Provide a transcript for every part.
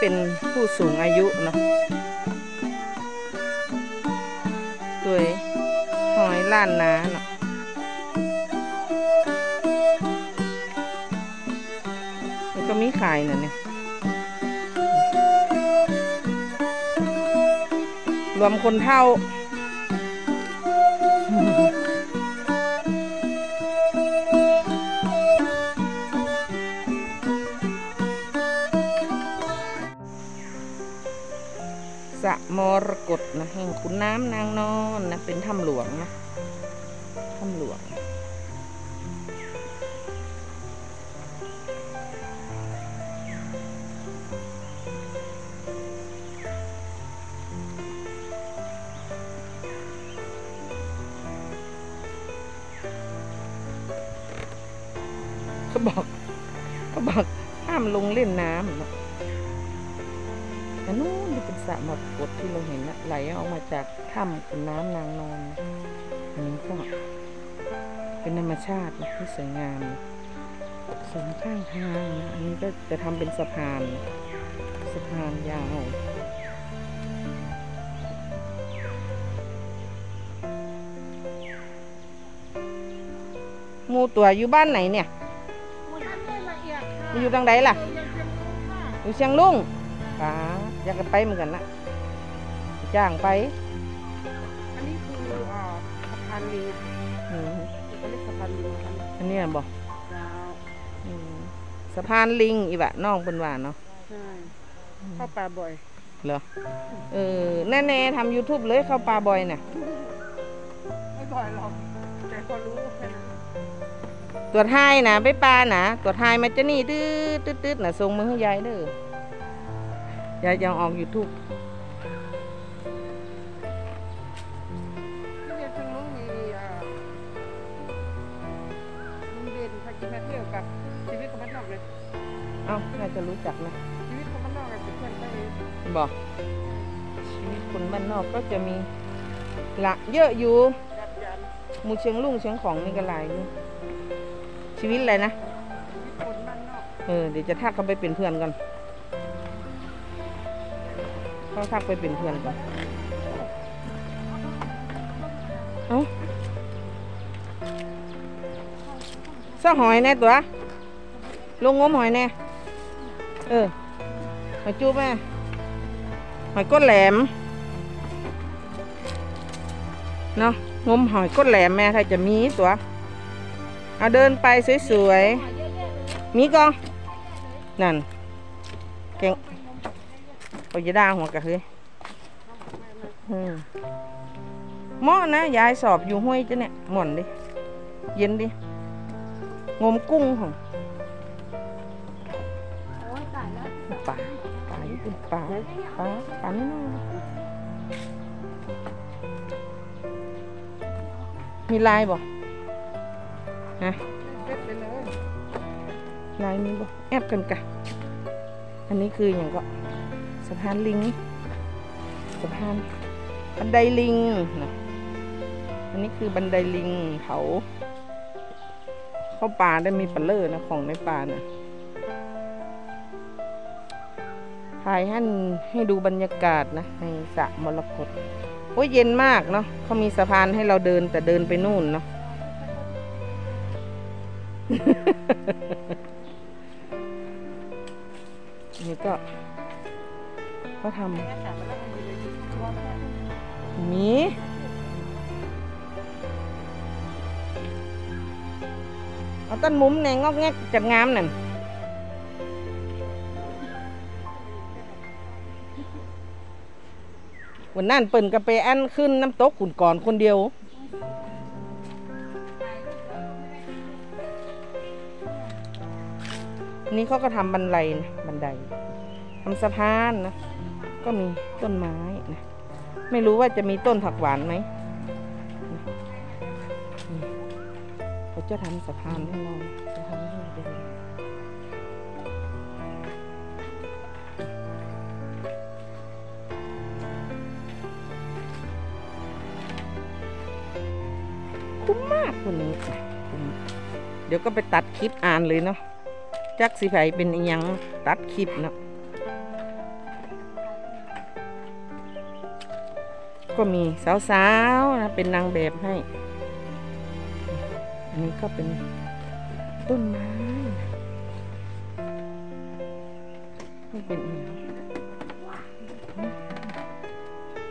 เป็นผู้สูงอายุเนาะตัวยหอยล้านนาเนาะแล้วก็มีขายนะเนี่ย รวมคนเท่า สะมรกตนะแห่งขุนน้ำนางนอนนะเป็นถ้ำหลวงนะถ้ำหลวง เขาบอก เขาบอกห้ามลงเล่นน้ำนะ ระมรกตที่เราเห็นนะไหลออกมาจากถ้ำขุนน้ำนางนอนนะอันนี้ก็เป็นธรรมชาตินะที่สวยงามนะสองข้างทางนะอันนี้ก็จะทำเป็นสะพานนะสะพานยาวหมูตัวอยู่บ้านไหนเนี่ยมันอยู่ทางใดล่ะ อยู่เชียงลุง ป้าอยากจะไปเหมือนกันนะจ้างไป อันนี้คืออ่าสะพานลิงอืมเขาเรียกสะพานลิงครับอันเนี้ยบอกดาวอืมสะพานลิงอีบะน้องเป็นว่าเนาะใช่เข้าป่าบ่อยเหรอเออแน่ๆทำ YouTube เลยเข้าปลาบอยน่ะไม่บ่อยหรอกแต่พอรู้แค่นั้นตรวจไห้นะไปปลานะตรวจไห้มาจะนี่ตืดตืดตืดนะส่งมือให้ยายเด้อ ยายยังออก YouTube ที่เรียนทางนู้นมีอ่าลุงเด่นพากินมาเที่ยวกับชีวิตของบ้านนอกเลยเอ้าน่าจะรู้จักนะชีวิตของบ้านนอกกับเพื่อนไปบอกชีวิตคนบ้านนอกก็จะมีหละเยอะอยู่ยันยันหมูเชียงลุงเชียงของนี่ก็หลายอยู่ชีวิตอะไรนะชีวิตคนบ้านนอกเออเดี๋ยวจะทักเขาไปเป็นเพื่อนกัน เขาทักไปเป็นเพื่อนกันเอ้าซ่อหอยแน่ตัว ลงงมหอยแน่ เออ หอยจูบแม่ หอยก้นแหลม เนาะงมหอยก้นแหลมแม่ถ้าจะมีตัว เอาเดินไปสวยๆ มีก็นั่น โอ้ยด่าหัวกะเฮ้ยมหม้อนะยายสอบอยู่ห้วยจ้ะเนี่ยหม่อนดิ เย็นดิ งมกุ้งของปลาปลาญี่ปุ่นปลาปลาปลาไม่นอนมีลายบ่ฮะลายนี้บ่แอบกันกะ อันนี้คืออย่างก็ สะพานลิงสะพานบันไดลิงนะอันนี้คือบันไดลิงเขาเข้าป่าได้มีปลาเลอร์นะของในป่านะถ่ายให้ให้ดูบรรยากาศนะในสระมรกตโอ้ยเย็นมากเนาะเขามีสะพานให้เราเดินแต่เดินไปนู่นเนาะนี่ก็ ก็ทำมีเอาต้นมุมแนงงอกแงกจัดงามนั่นวันนั้นเปิ่นกระเปอันขึ้นน้ำตกขุนก่อนคนเดียวนี่เขาก็ทำบันไดนะบันไดทำสะพานนะ ก็มีต้นไม้นะไม่รู้ว่าจะมีต้นผักหวานไหมเขาจะทำสะพานให้เราสะพานให้เราเดินคุ้มมากคนนี้เดี๋ยวก็ไปตัดคลิปอ่านเลยเนาะจักสิไผเป็นอิหยังตัดคลิปเนาะ ก็มีสาวๆนะเป็นนางแบบให้ อันนี้ก็เป็นต้นไม้นี่เป็นอีก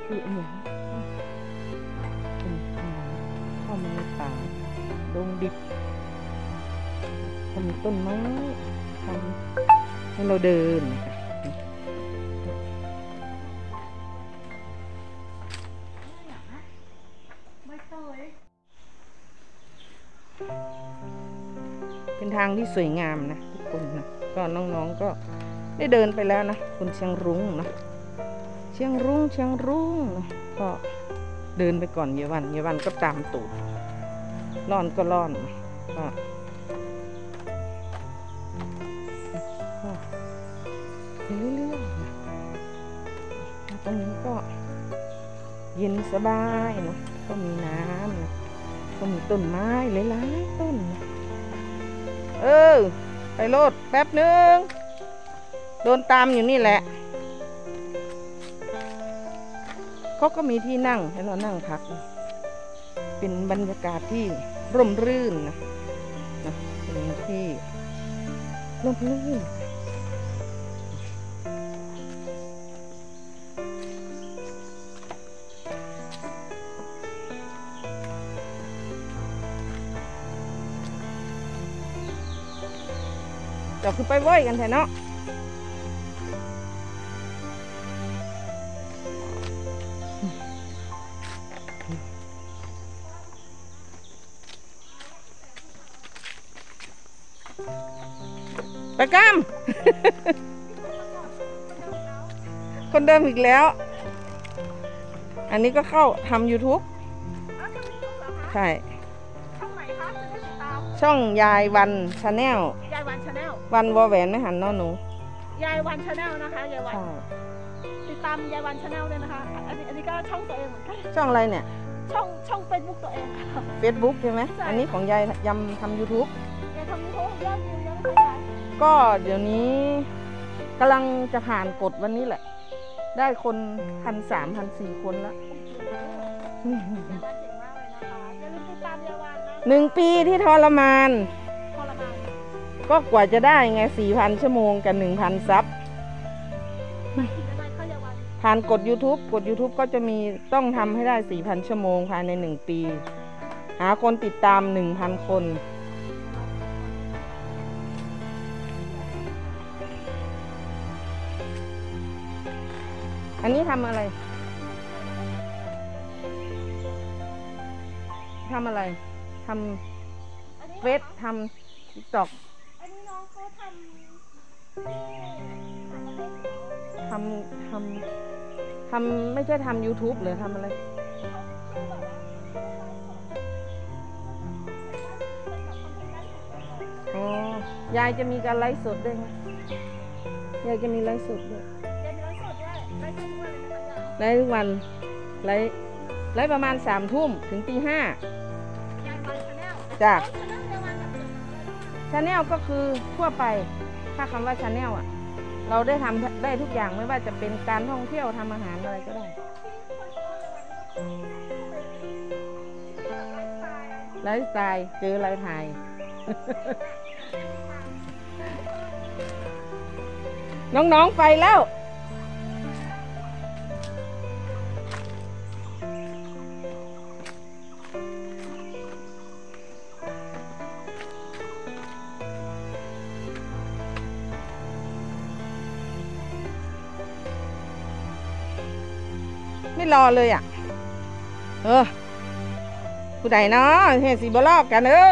อีกอย่างเป็นเข้ามาในป่าดงดิบทำต้นไม้ทำให้เราเดินนะคะ เตยเป็นทางที่สวยงามนะทุกคนนะก็น้องๆก็ได้เดินไปแล้วนะคุณเชียงรุ้งนะเชียงรุ้งเชียงรุ้งนะก็เดินไปก่อนเยาวันเยาวันก็ตามตูดร่อนก็ร่อนก็ก็ไปเรื่อยๆนะตรงนี้ก็เย็นสบายนะ ก็มีน้ำก็มีต้นไม้หลายๆต้น เออ ไปโลดแป๊บหนึ่งโดนตามอยู่นี่แหละเขาก็มีที่นั่งให้เรานั่งพัก เป็นบรรยากาศที่ร่มรื่นนะนะเป็นที่ร่มรื่น เดี๋ยวคือไปไหว้กันแทนเนาะไปกามคนเดิมอีกแล้ว อันนี้ก็เข้าทำ YouTube อ้าวจะมีช่องเหรอคะใช่ช่องไหนคะจะได้ติดตามช่องยายวัน Channel ยาย วันชาแนลวันวอแหวนไม่หันเนอหนูยายวัน Channel นะคะยายวันใช่ติดตามยายวัน Channel เลยนะคะอันนี้อันนี้ก็ช่องตัวเองเหมือนกันช่องอะไรเนี่ย ช่องช่องเฟซบุ๊กตัวเองค่ะ Facebook ใช่ไหมใช่ อันนี้ของยายยำทำ YouTube ยายทำยูทูบยอดวิวเยอะเลยค่ะยายก็เดี๋ยวนี้กำลังจะผ่านกฎวันนี้แหละ ได้คนพันสามพันสี่คนแล้วยายวันเก่งมากเลยนะคะอย่าลืมติดตามยายวันนะหนึ่งปีที่ทรมานทรมาน ก็กว่าจะได้ไงสี่พันชั่วโมงกับหนึ่งพันซับผ่านกฎ YouTube กฎ YouTube ก็จะมีต้องทำให้ได้สี่พันชั่วโมงภายในหนึ่งปี หาคนติดตามหนึ่งพันคน อันนี้ทำอะไร ทำอะไร ทำเฟซทำติ๊กต็อก ทำต่างประเทศเขาทำทำทำไม่ใช่ทำ YouTube หรือทำอะไรเขาแบบว่าเขาไลฟ์สดอ๋อ ยายจะมีการไลฟ์สดด้วยไหมยายจะมีไลฟ์สดด้วยเรียนไลฟ์สดด้วยไลฟ์สดด้วยเลยนะคะยายไลฟ์ทุกวันไลฟ์ไลฟ์ประมาณสามทุ่มถึงตีห้ายายวัน Channel จ้ะ channel ก็คือทั่วไป ถ้าคำว่า channel อะ เราได้ทำได้ทุกอย่างไม่ว่าจะเป็นการท่องเที่ยวทำอาหารอะไรก็ได้ ไลฟ์สไตล์เจอไลฟ์ไทยน้อง ๆ ไปแล้ว รอเลยอะ เออผู้ใดเนาะเห็นสีบลอกกันเออ